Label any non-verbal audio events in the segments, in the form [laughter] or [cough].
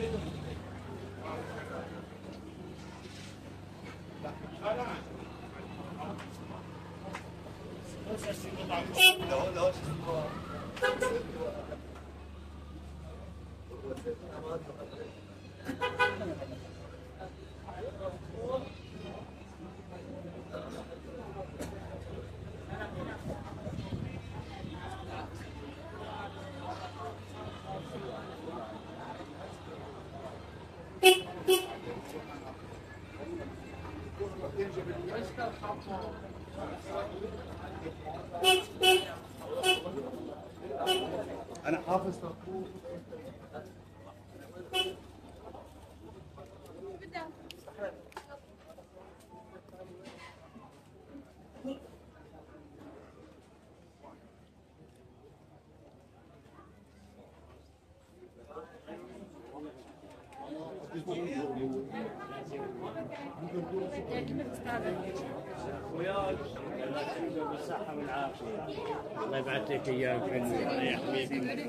있습니다. estado بالصحة والعافية الله يبعث لك اياه حلو يا حبيبي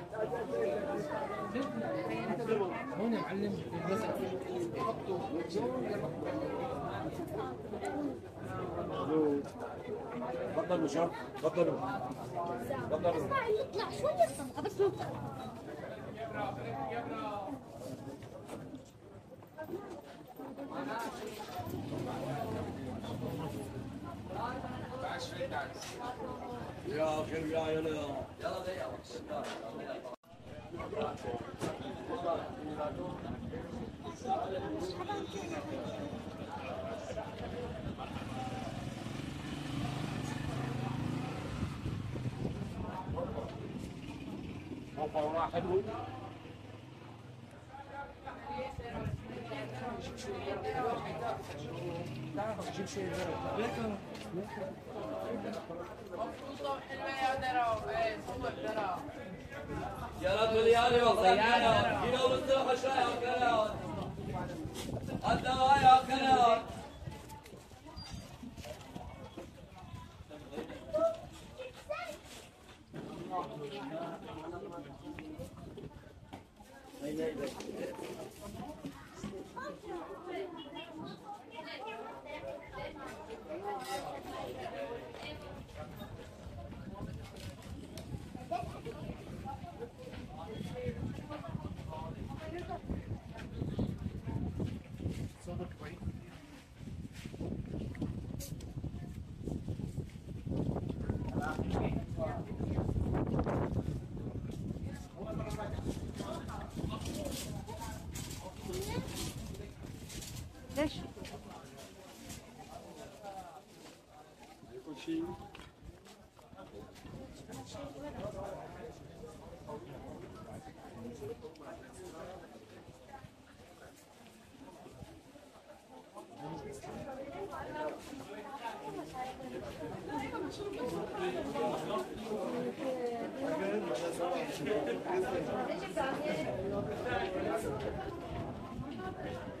هون معلم تفضلوا شباب تفضلوا تفضلوا يطلع شوية الصمغة بس مو يا أخي يا كلام ليش؟ She. Thank you.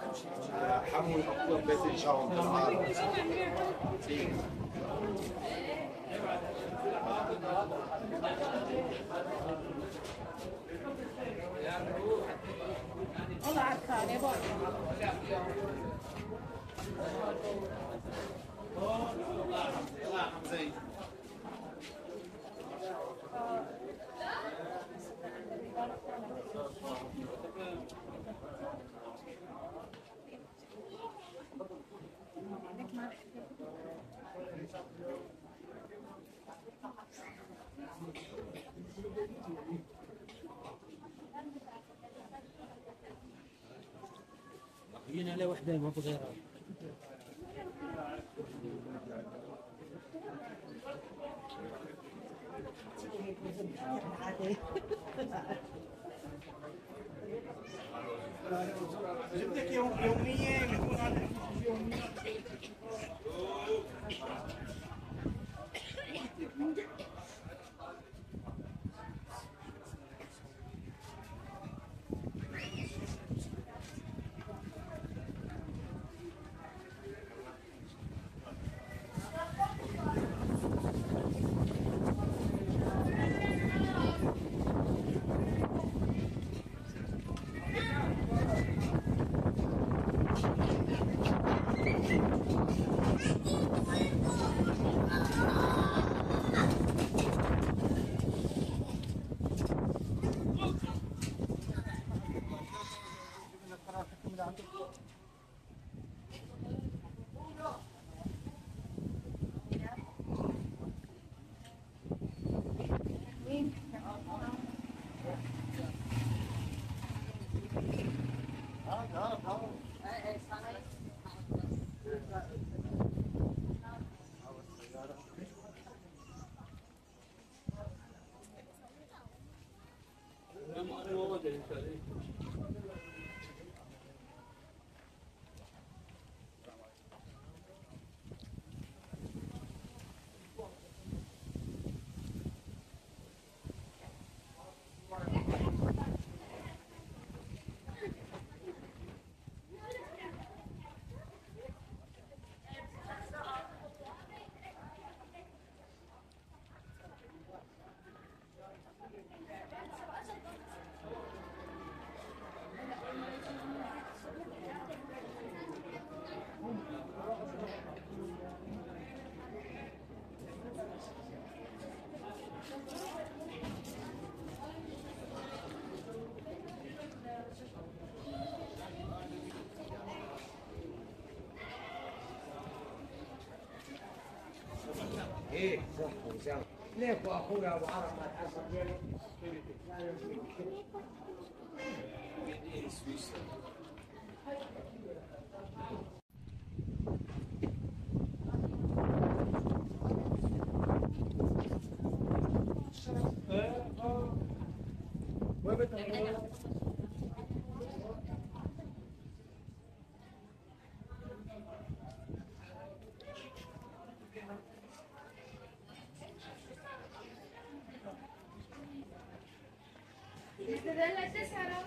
حمو الأفضل بيت إن شاء الله والله عارفة يا بابا هنا لا وحدة ما غيرها جبتك [laughs] Hadi inşallah. ايه صح وسام ليك واخويا ابو عرب ما تحصل بينه ఇది ఎలా అయితే సారా.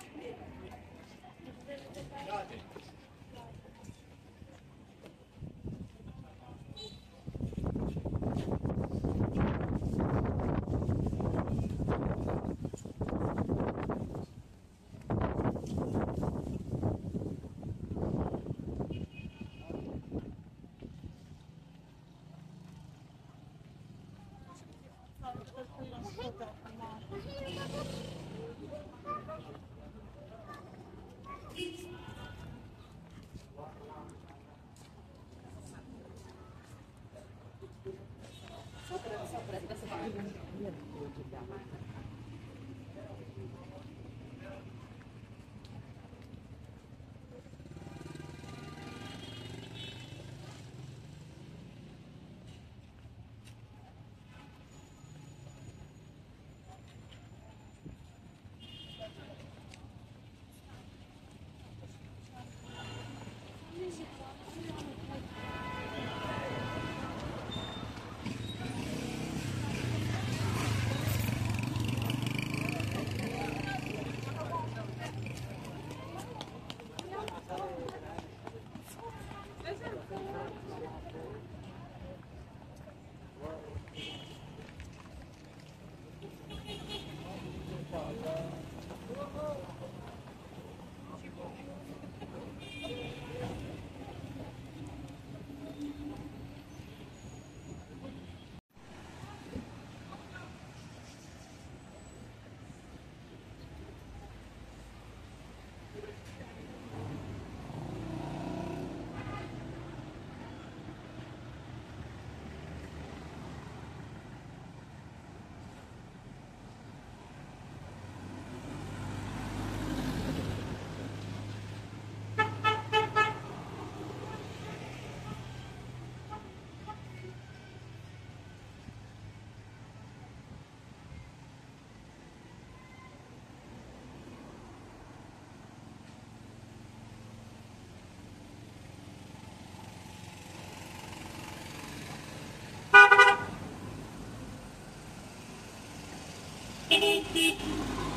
Beep, beep.